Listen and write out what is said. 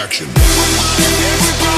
action.